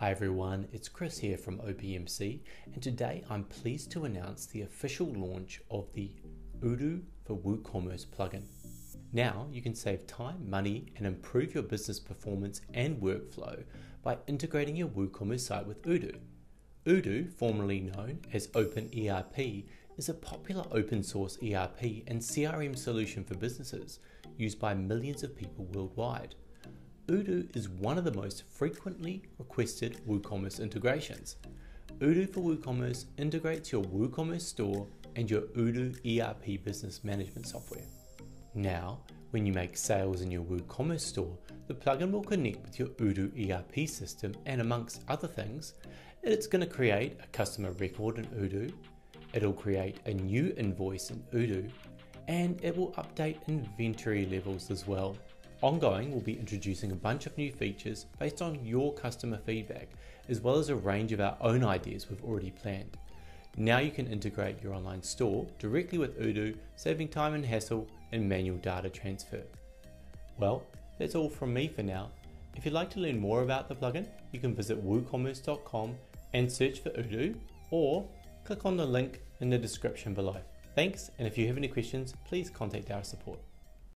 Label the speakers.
Speaker 1: Hi everyone, it's Chris here from OPMC, and today I'm pleased to announce the official launch of the Odoo for WooCommerce plugin. Now you can save time, money, and improve your business performance and workflow by integrating your WooCommerce site with Odoo. Odoo, formerly known as OpenERP, is a popular open source ERP and CRM solution for businesses used by millions of people worldwide. Odoo is one of the most frequently requested WooCommerce integrations. Odoo for WooCommerce integrates your WooCommerce store and your Odoo ERP business management software. Now, when you make sales in your WooCommerce store, the plugin will connect with your Odoo ERP system and amongst other things, it's going to create a customer record in Odoo, it'll create a new invoice in Odoo, and it will update inventory levels as well. Ongoing, we'll be introducing a bunch of new features based on your customer feedback, as well as a range of our own ideas we've already planned. Now you can integrate your online store directly with Odoo, saving time and hassle and manual data transfer. Well, that's all from me for now. If you'd like to learn more about the plugin, you can visit woocommerce.com and search for Odoo, or click on the link in the description below. Thanks, and if you have any questions, please contact our support.